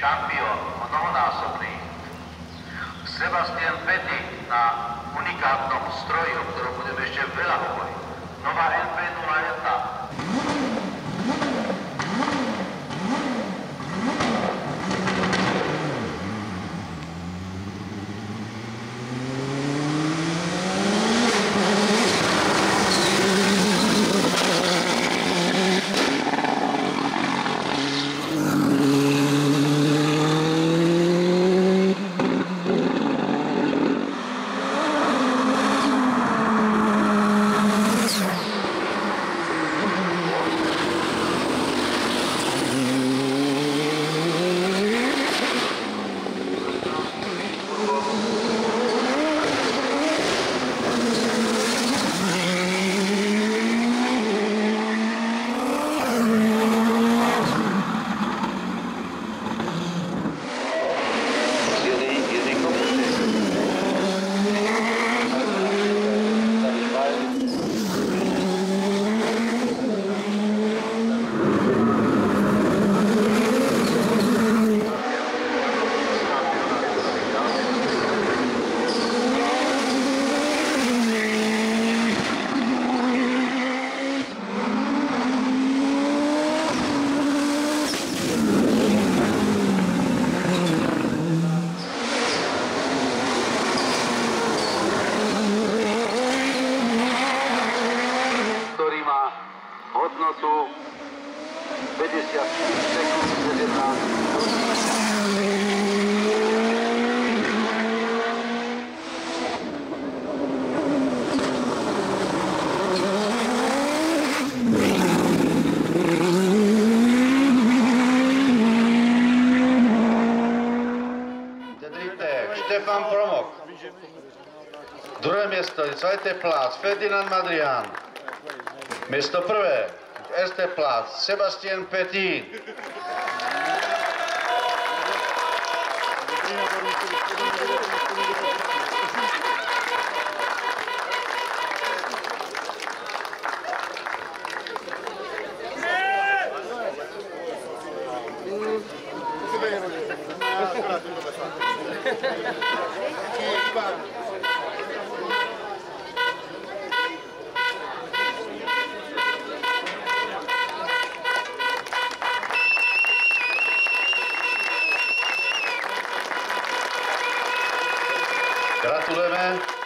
šampión, mnohonásobný. Sebastian Petty na unikátnom stroji, o ktorom budeme ešte veľa hovoriť. Nová NP01. Hodnotu 54 sekúnd 17 Dritek, Štefan Promok. Druhé město, Zweite Platz, Ferdinand Madrian. Město prvé, este Platz, Sebastián Petit. Gratulujeme. Eh?